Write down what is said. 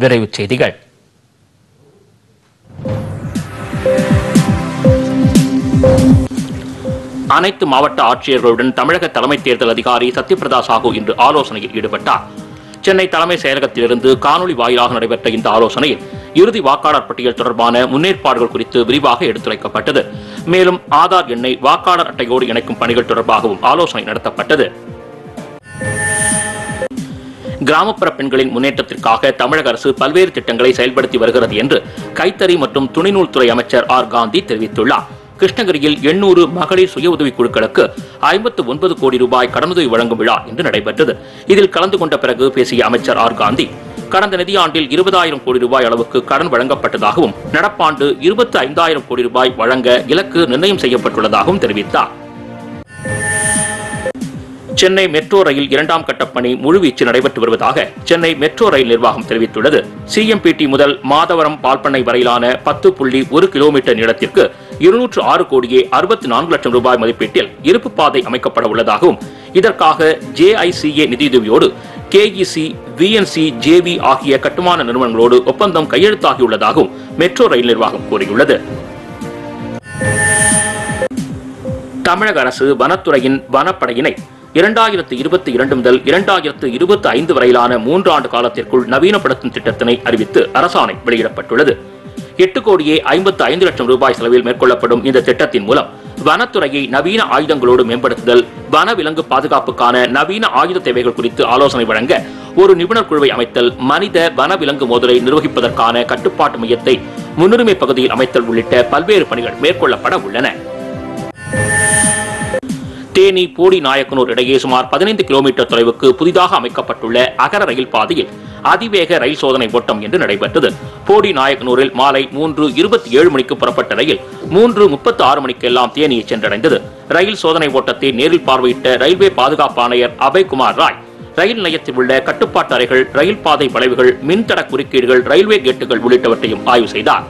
விரைவுச் செய்திகள். அனைத்து மாவட்ட ஆட்சியர்களுடன் தமிழக தலைமை தேர்தல் அதிகாரி சத்யபிரதா சாஹூ இன்று ஆலோசனையில் ஈடுபட்டார். சென்னை தலைமை செயலகத்திலிருந்து காணொலி வாயிலாக நடைபெற்ற இந்த ஆலோசனையில் இறுதி வாக்காளர் பட்டியல் தொடர்பான முன்னேற்பாடுகள் குறித்து விரிவாக எடுத்துரைக்கப்பட்டது. மேலும் ஆதார் எண்ணை வாக்காளர் அட்டையோடு இணைக்கும் பணிகள் தொடர்பாகவும் ஆலோசனை நடத்தப்பட்டது. கிராமப்புற பெண்களின் முன்னேற்றத்திற்காக தமிழக அரசு பல்வேறு திட்டங்களை செயல்படுத்தி வருகிறது என்று கைத்தறி மற்றும் துணைநூல்துறை அமைச்சர் ஆர் காந்தி தெரிவித்துள்ளார். கிருஷ்ணகிரியில் எண்ணூறு மகளிர் சுய உதவிக் குழுக்களுக்கு ஐம்பத்து ஒன்பது கோடி ரூபாய் கடனுதவி வழங்கும் விழா இன்று நடைபெற்றது. இதில் கலந்து கொண்ட பிறகு பேசிய அமைச்சர் ஆர் காந்தி கடந்த நிதியாண்டில் இருபதாயிரம் கோடி ரூபாய் அளவுக்கு கடன் வழங்கப்பட்டதாகவும் நடப்பாண்டு இருபத்தி ஐந்தாயிரம் கோடி ரூபாய் வழங்க இலக்கு நிர்ணயம் செய்யப்பட்டுள்ளதாகவும் தெரிவித்தார். சென்னை மெட்ரோ ரயில் இரண்டாம் கட்ட பணி முழுவீச்சு நடைபெற்று வருவதாக சென்னை மெட்ரோ ரயில் நிர்வாகம் தெரிவித்துள்ளது. சிஎம்பிடி முதல் மாதவரம் பால்பண்ணை வரையிலான பத்து புள்ளி ஒரு கிலோமீட்டர் நீளத்திற்கு இருநூற்று ஆறு கோடியே அறுபத்தி நான்கு லட்சம் ரூபாய் மதிப்பீட்டில் இருப்பு பாதை அமைக்கப்பட உள்ளதாகவும் இதற்காக ஜேஐசிஏ நிதியுதவியோடு கேஇசி விஎன்சி ஜேவி ஆகிய கட்டுமான நிறுவனங்களோடு ஒப்பந்தம் கையெழுத்தாகியுள்ளதாகவும் மெட்ரோ ரயில் நிர்வாகம் கூறியுள்ளது. தமிழக அரசு வனத்துறையின் வனப்படையினை இரண்டாயிரத்து இருபத்தி இரண்டு முதல் இரண்டாயிரத்து இருபத்தி ஐந்து வரையிலான மூன்றாண்டு காலத்திற்குள் நவீனப்படுத்தும் திட்டத்தினை அறிவித்து அரசாணை வெளியிடப்பட்டுள்ளது. எட்டு கோடியே ஐம்பத்து ஐந்து லட்சம் ரூபாய் செலவில் மேற்கொள்ளப்படும் இந்த திட்டத்தின் மூலம் வனத்துறையை நவீன ஆயுதங்களோடு மேம்படுத்துதல் வனவிலங்கு பாதுகாப்புக்கான நவீன ஆயுத தேவைகள் குறித்து ஆலோசனை வழங்க ஒரு நிபுணர் குழுவை அமைத்தல் மனித வனவிலங்கு மோதலை நிர்வகிப்பதற்கான கட்டுப்பாட்டு மையத்தை முன்னுரிமை பகுதியில் அமைத்தல் உள்ளிட்ட பல்வேறு பணிகள் மேற்கொள்ளப்பட உள்ளன. தேனி போடி நாயக்கனூர் இடையே சுமார் பதினைந்து கிலோமீட்டர் தொலைவுக்கு புதிதாக அமைக்கப்பட்டுள்ள அகர ரயில் பாதையில் அதிவேக ரயில் சோதனை ஓட்டம் என்று நடைபெற்றது. போடி நாயக்கனூரில் மாலை மூன்று இருபத்தி ஏழு மணிக்கு புறப்பட்ட ரயில் மூன்று முப்பத்தி ஆறு மணிக்கெல்லாம் தேனியை சென்றடைந்தது. ரயில் சோதனை ஓட்டத்தை நேரில் பார்வையிட்ட ரயில்வே பாதுகாப்பு ஆணையர் அபய்குமார் ராய் ரயில் நிலையத்தில் உள்ள கட்டுப்பாட்டு அறைகள் ரயில் பாதை வளைவுகள் மின்தட குறுக்கீடுகள் ரயில்வே கேட்டுகள் உள்ளிட்டவற்றையும் ஆய்வு செய்தார்.